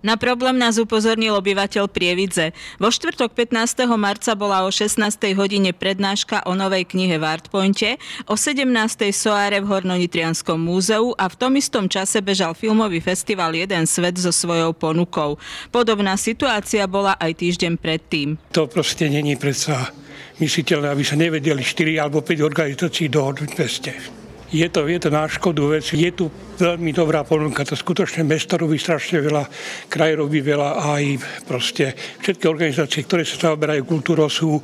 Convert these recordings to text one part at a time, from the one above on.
Na problém nás upozornil obyvateľ Prievidze. Vo štvrtok 15. marca bola o 16. hodine prednáška o novej knihe v Artpointe, o 17. soáre v Hornonitrianskom múzeu a v tom istom čase bežal filmový festival Jeden svet so svojou ponukou. Podobná situácia bola aj týždeň predtým. To proste není predsa mysliteľné, aby sa nevedeli 4 alebo 5 organizácií dohodnúť v meste. Je to, je to na škodu vec. Je tu veľmi dobrá ponuka. To skutočne mesto robí strašne veľa, kraj robí veľa a aj proste všetky organizácie, ktoré sa zaoberajú kultúrou, sú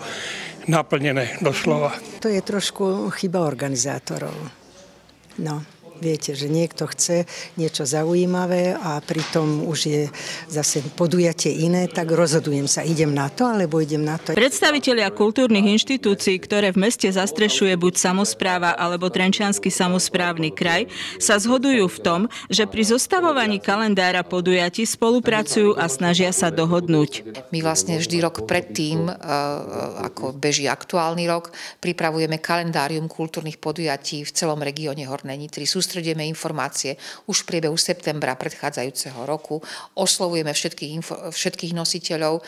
naplnené doslova. To je trošku chyba organizátorov. No viete, že niekto chce niečo zaujímavé a pritom už je zase podujatie iné, tak rozhodujem sa, idem na to alebo idem na to. Predstavitelia kultúrnych inštitúcií, ktoré v meste zastrešuje buď samozpráva alebo Trenčiansky samozprávny kraj, sa zhodujú v tom, že pri zostavovaní kalendára podujatí spolupracujú a snažia sa dohodnúť. My vlastne vždy rok predtým, e, ako beží aktuálny rok, pripravujeme kalendárium kultúrnych podujatí v celom regióne Hornej Nitry. Sú sústredíme informácie už v priebehu septembra predchádzajúceho roku, oslovujeme všetkých, všetkých nositeľov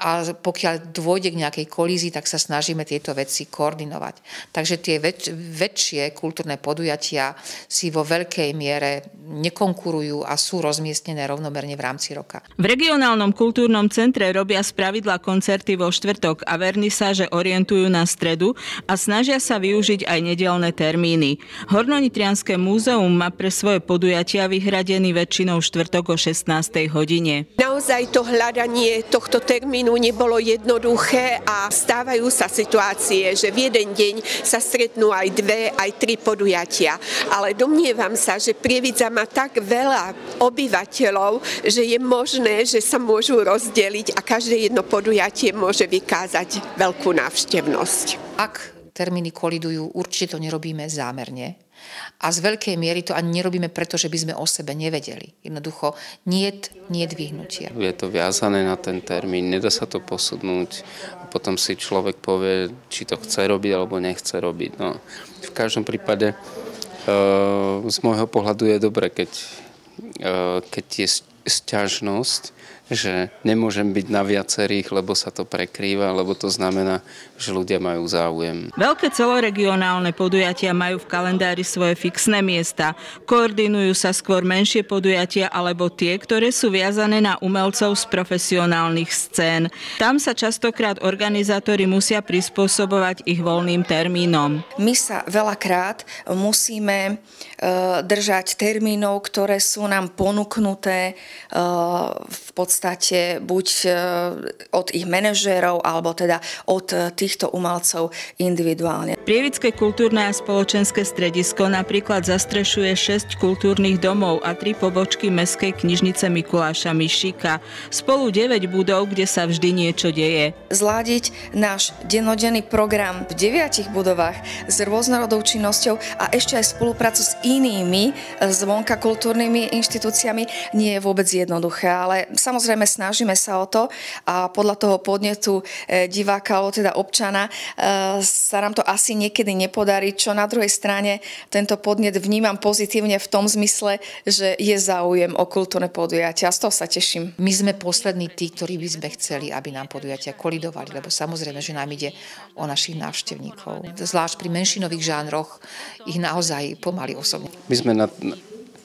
a pokiaľ dôjde k nejakej kolízii, tak sa snažíme tieto veci koordinovať. Takže tie väč- väčšie kultúrne podujatia si vo veľkej miere nekonkurujú a sú rozmiestnené rovnomerne v rámci roka. V regionálnom kultúrnom centre robia spravidla koncerty vo štvrtok a že orientujú na stredu a snažia sa využiť aj nedelné termíny. Hornonitrianské múzeum má pre svoje podujatia vyhradený väčšinou štvrtok o 16. hodine. Naozaj to hľadanie tohto termínu plánu nebolo jednoduché a stávajú sa situácie, že v jeden deň sa stretnú aj dve, aj tri podujatia. Ale domnievam sa, že Prievidza má tak veľa obyvateľov, že je možné, že sa môžu rozdeliť a každé jedno podujatie môže vykázať veľkú návštevnosť. Ak termíny kolidujú, určite to nerobíme zámerne a z veľkej miery to ani nerobíme preto, že by sme o sebe nevedeli. Jednoducho, nie nie vyhnutia. Je to viazané na ten termín, nedá sa to posudnúť. A potom si človek povie, či to chce robiť alebo nechce robiť. No, v každom prípade e, z môjho pohľadu je dobre, keď, e, keď je sťažnosť, že nemôžem byť na viacerých, lebo sa to prekrýva, lebo to znamená, že ľudia majú záujem. Veľké celoregionálne podujatia majú v kalendári svoje fixné miesta. Koordinujú sa skôr menšie podujatia alebo tie, ktoré sú viazané na umelcov z profesionálnych scén. Tam sa častokrát organizátori musia prispôsobovať ich voľným termínom. My sa veľakrát musíme e, držať termínov, ktoré sú nám ponúknuté e, v podstate podstate buď e, od ich manažérov, alebo teda od e, týchto umelcov individuálne. Prievické kultúrne a spoločenské stredisko napríklad zastrešuje 6 kultúrnych domov a 3 pobočky Mestskej knižnice Mikuláša Mišika. Spolu 9 budov, kde sa vždy niečo deje. Zladiť náš dennodenný program v 9 budovách s rôznorodou činnosťou a ešte aj spoluprácu s inými e, zvonka kultúrnymi inštitúciami nie je vôbec jednoduché, ale samozrejme Samozrejme, snažíme sa o to a podľa toho podnetu e, diváka, alebo teda občana, e, sa nám to asi niekedy nepodarí, čo na druhej strane tento podnet vnímam pozitívne v tom zmysle, že je záujem o kultúrne podujatia. Z toho sa teším. My sme poslední tí, ktorí by sme chceli, aby nám podujatia kolidovali, lebo samozrejme, že nám ide o našich návštevníkov. Zvlášť pri menšinových žánroch ich naozaj pomaly osobne. My sme na,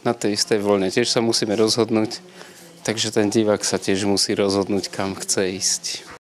na tej istej voľne. Tiež sa musíme rozhodnúť, Takže ten divák sa tiež musí rozhodnúť, kam chce ísť.